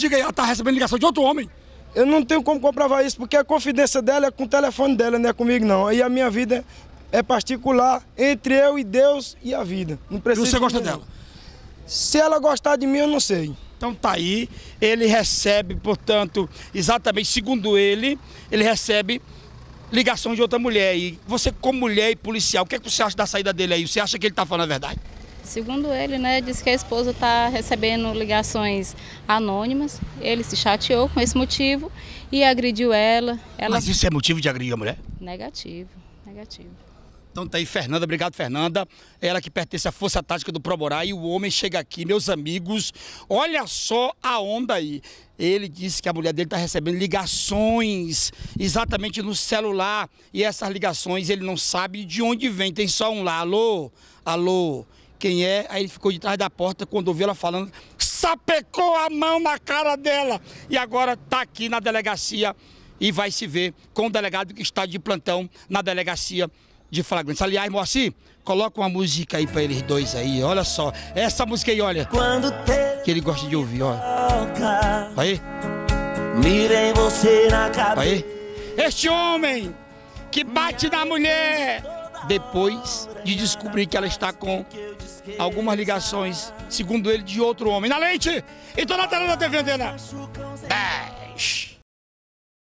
Diga aí, ela tá recebendo ligação de outro homem. Eu não tenho como comprovar isso, porque a confidência dela é com o telefone dela, não é comigo não. Aí a minha vida é particular entre eu e Deus e a vida. Não E precisa você de gosta dela? Se ela gostar de mim, eu não sei. Então tá aí, ele recebe, portanto, exatamente segundo ele, ele recebe ligação de outra mulher. E você, como mulher e policial, o que, é que você acha da saída dele aí? Você acha que ele tá falando a verdade? Segundo ele, né, diz que a esposa está recebendo ligações anônimas. Ele se chateou com esse motivo e agrediu ela. Ela Mas isso é motivo de agredir a mulher? negativo, negativo. Então tá aí, Fernanda, obrigado, Fernanda. Ela que pertence à Força Tática do Proborá e o homem chega aqui, meus amigos. Olha só a onda aí. Ele disse que a mulher dele está recebendo ligações exatamente no celular. E essas ligações ele não sabe de onde vem. Tem só um lá. Alô? Alô? Quem é? Aí ele ficou de trás da porta quando ouviu ela falando, sapecou a mão na cara dela. E agora tá aqui na delegacia e vai se ver com o delegado que está de plantão na delegacia de flagrantes. Aliás, Moacir, coloca uma música aí pra eles dois aí, olha só. Essa música aí, olha, que ele gosta de ouvir, olha. Aí, mirem você na cabeça. aí. Este homem que bate na mulher depois de descobrir que ela está com algumas ligações, segundo ele, de outro homem. Na leite! Então na tela da TV Antena 10.